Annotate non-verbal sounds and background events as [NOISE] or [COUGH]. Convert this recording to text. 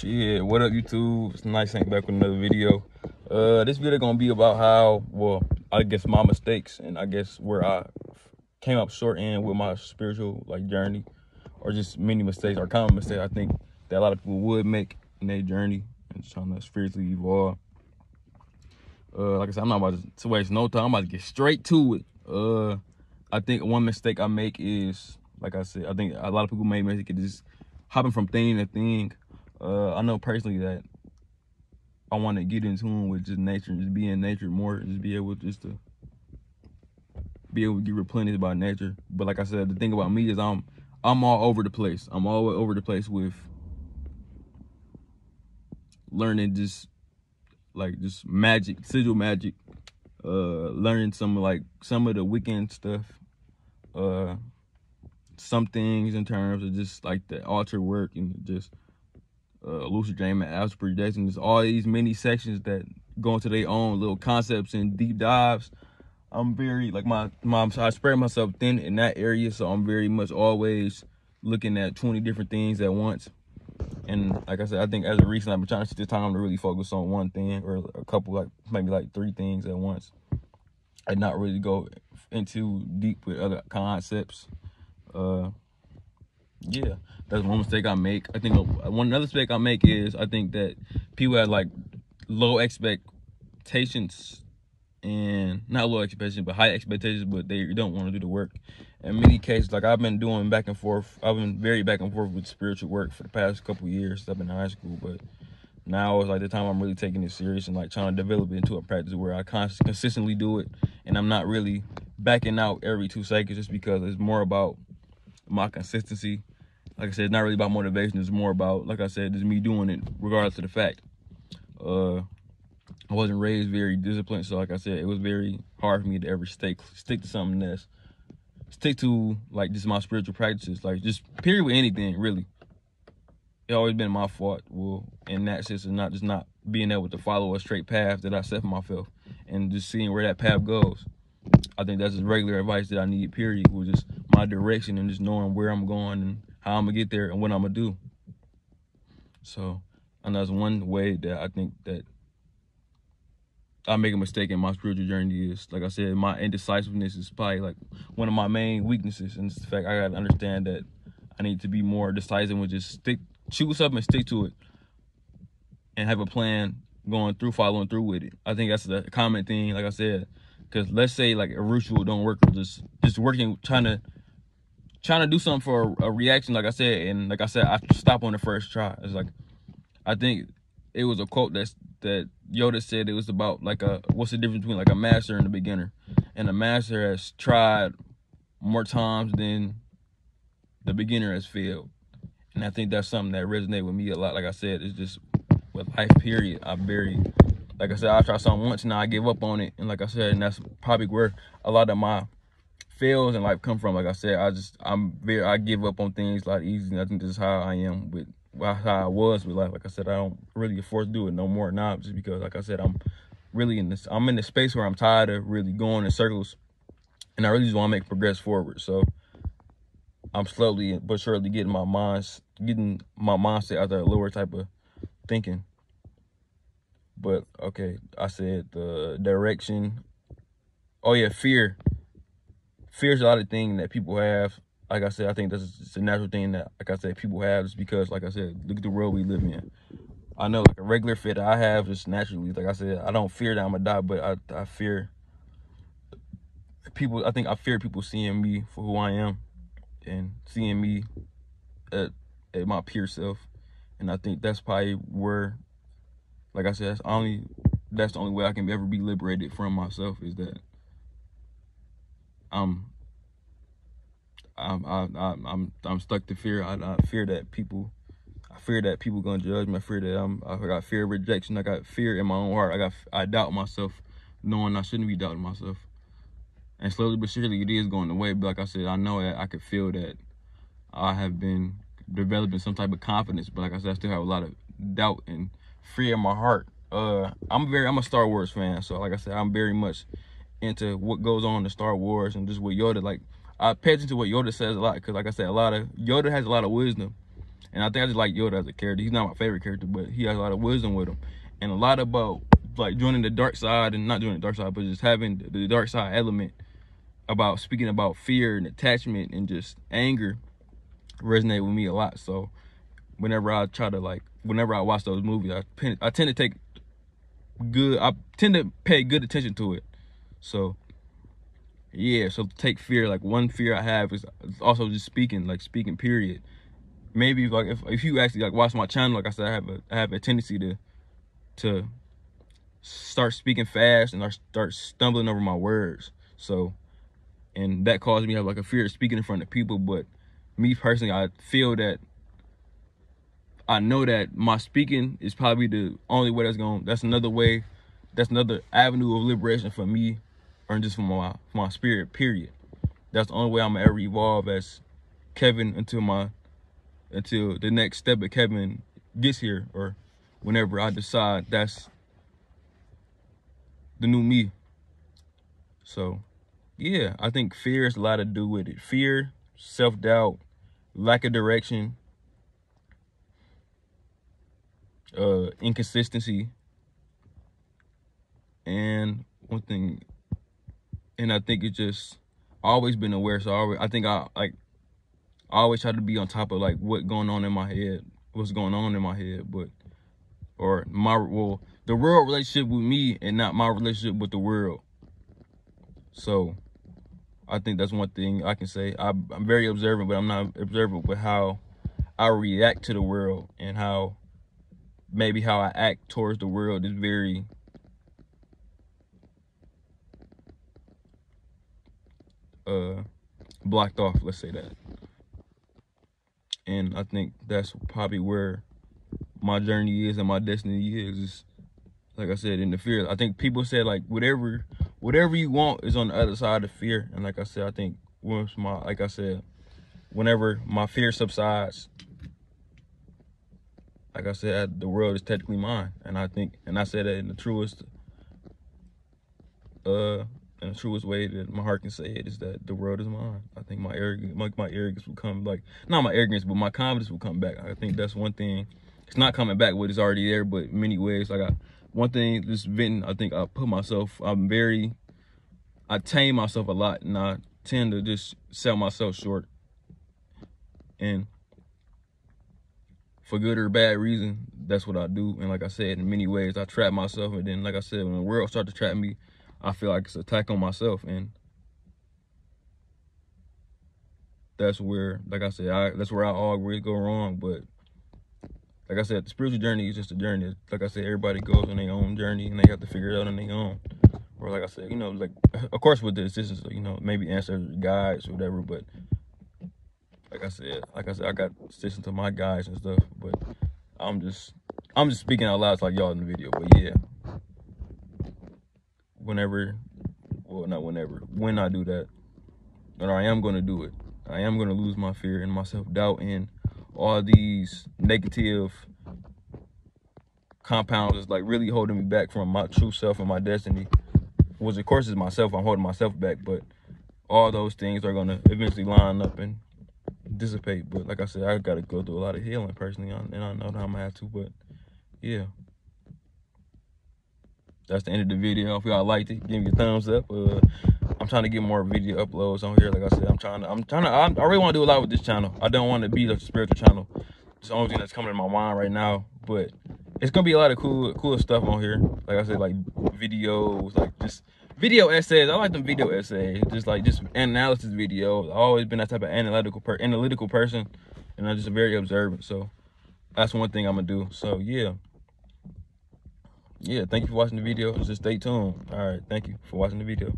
Shit, what up YouTube? It's nice to back with another video. Uh, this video gonna be about how, well, I guess my mistakes and I guess where I came up short in with my spiritual like journey, or just many mistakes or common mistakes I think that a lot of people would make in their journey and trying to spiritually evolve. Uh, like I said, I'm not about to waste no time. I'm about to get straight to it. Uh, I think one mistake I make is, like I said, I think a lot of people make mistake is hopping from thing to thing uh, I know personally that I want to get in tune with just nature just be in nature more, just be able just to be able to get replenished by nature. But like I said, the thing about me is I'm I'm all over the place. I'm all over the place with learning just like just magic, sigil magic, uh learning some like some of the Wiccan stuff, uh some things in terms of just like the altar work and just uh, lucid dream and astral projection. There's all these many sections that go into their own little concepts and deep dives. I'm very like my mom. I spread myself thin in that area, so I'm very much always looking at 20 different things at once. And like I said, I think as a recent, I've been trying to take the time to really focus on one thing or a couple, like maybe like three things at once, and not really go into deep with other concepts. Uh, yeah, that's one mistake I make. I think one another mistake I make is I think that people have like low expectations and not low expectations, but high expectations, but they don't want to do the work. In many cases, like I've been doing back and forth, I've been very back and forth with spiritual work for the past couple years. I've been in high school, but now is like the time I'm really taking it serious and like trying to develop it into a practice where I consistently do it, and I'm not really backing out every two seconds just because it's more about my consistency like I said, it's not really about motivation. It's more about, like I said, just me doing it regardless of the fact. Uh, I wasn't raised very disciplined, so like I said, it was very hard for me to ever stick stick to something that's stick to like just my spiritual practices, like just period with anything really. It always been my fault. Well, in that sense, of not just not being able to follow a straight path that I set for myself, and just seeing where that path goes. I think that's just regular advice that I need. Period, with just my direction and just knowing where I'm going and how I'm gonna get there and what I'm gonna do. So, and that's one way that I think that I make a mistake in my spiritual journey is, like I said, my indecisiveness is probably like one of my main weaknesses. And it's the fact I gotta understand that I need to be more decisive and just stick, choose something and stick to it and have a plan going through, following through with it. I think that's the common thing, like I said, because let's say like a ritual don't work or just, just working, trying to trying to do something for a, a, reaction, like I said, and like I said, I stop on the first try. It's like I think it was a quote that that Yoda said it was about like a what's the difference between like a master and a beginner, and a master has tried more times than the beginner has failed, and I think that's something that resonates with me a lot. Like I said, it's just with life period. I very like I said, I try something once and I give up on it, and like I said, and that's probably where a lot of my fails in life come from. Like I said, I just I'm very I give up on things a lot easy. I think this is how I am with how I was with life. Like I said, I don't really forced to do it no more now, just because like I said, I'm really in this. I'm in the space where I'm tired of really going in circles, and I really just want to make progress forward. So I'm slowly but surely getting my minds getting my mindset out of lower type of thinking. But okay, I said the direction. Oh yeah, fear fear's a lot of thing that people have. Like I said, I think that's a natural thing that, like I said, people have just because, like I said, look at the world we live in. I know, like a regular fit I have just naturally, like I said, I don't fear that I'm gonna die, but I, I fear people. I think I fear people seeing me for who I am and seeing me at, at my pure self. And I think that's probably where, like I said, that's only that's the only way I can ever be liberated from myself is that I'm I'm I'm I'm I'm stuck to fear. I, I fear that people I fear that people gonna judge me. I fear that I'm I got fear of rejection. I got fear in my own heart. I got I doubt myself, knowing I shouldn't be doubting myself. And slowly but surely it is going away. But like I said, I know that I could feel that I have been developing some type of confidence. But like I said, I still have a lot of doubt and fear in my heart. Uh, I'm very I'm a Star Wars fan, so like I said, I'm very much into what goes on in Star Wars and just what Yoda like. I pay attention to what Yoda says a lot because, like I said, a lot of Yoda has a lot of wisdom, And I think I just like Yoda as a character. He's not my favorite character, but he has a lot of wisdom with him. And a lot about like joining the dark side and not joining the dark side, but just having the dark side element about speaking about fear and attachment and just anger resonate with me a lot. So whenever I try to like, whenever I watch those movies, I, I tend to take good, I tend to pay good attention to it. So yeah, so take fear. Like one fear I have is also just speaking, like speaking period. Maybe like if, if you actually like watch my channel, like I said, I have a I have a tendency to to start speaking fast and I start stumbling over my words. So and that caused me to have like a fear of speaking in front of people. But me personally, I feel that I know that my speaking is probably the only way that's going. That's another way. That's another avenue of liberation for me, or just for my my spirit. Period. That's the only way I'm gonna ever evolve as Kevin until my until the next step of Kevin gets here, or whenever I decide that's the new me. So yeah, I think fear has a lot to do with it. Fear, self-doubt, lack of direction, uh, inconsistency, and one thing, and I think it's just always been aware. So I, always, I think I like I always try to be on top of like what going on in my head, what's going on in my head, but or my well the world relationship with me and not my relationship with the world. So I think that's one thing I can say. I, am very observant, but I'm not observant with how I react to the world and how maybe how I act towards the world is very uh blocked off, let's say that. And I think that's probably where my journey is and my destiny is. like I said, in the fear. I think people said like whatever whatever you want is on the other side of fear. And like I said, I think once my like I said, whenever my fear subsides, like I said, the world is technically mine. And I think and I said that in the truest uh the truest way that my heart can say it is that the world is mine. I think my arrogance my, my arrogance will come like not my arrogance, but my confidence will come back. I think that's one thing. It's not coming back, but it's already there, but many ways. Like I one thing this venting, I think I put myself, I'm very, I tame myself a lot and I tend to just sell myself short. And for good or bad reason, that's what I do. And like I said, in many ways, I trap myself. And then, like I said, when the world starts to trap me, I feel like it's an attack on myself. And that's where, like I said, I, that's where I always go wrong. But like I said, the spiritual journey is just a journey. Like I said, everybody goes on their own journey and they have to figure it out on their own. Or like I said, you know, like [LAUGHS] of course with the assistance, you know, maybe answer guides or whatever. But like I said, like I said, I got assistance to my guys and stuff. But I'm just, I'm just speaking out loud like y'all in the video. But yeah, whenever, well, not whenever, when I do that, or I am going to do it, I am going to lose my fear and my self doubt and all these negative compounds is like really holding me back from my true self and my destiny. Was of course is myself. I'm holding myself back, but all those things are gonna eventually line up and dissipate. But like I said, I gotta go through a lot of healing personally, and I know that I'm gonna have to. But yeah, that's the end of the video. If y'all liked it, give me a thumbs up. Uh, I'm trying to get more video uploads on here. Like I said, I'm trying to, I'm trying to, I'm, i really want to do a lot with this channel. I don't want to be a spiritual channel. It's the only thing that's coming to my mind right now. But it's gonna be a lot of cool, cool stuff on here. Like I said, like videos, like just video essays. I like them video essays, just like just analysis videos. I've always been that type of analytical, per analytical person, and I'm just a very observant. So that's one thing I'm gonna do. So yeah yeah, thank you for watching the video. Just stay tuned. All right, thank you for watching the video.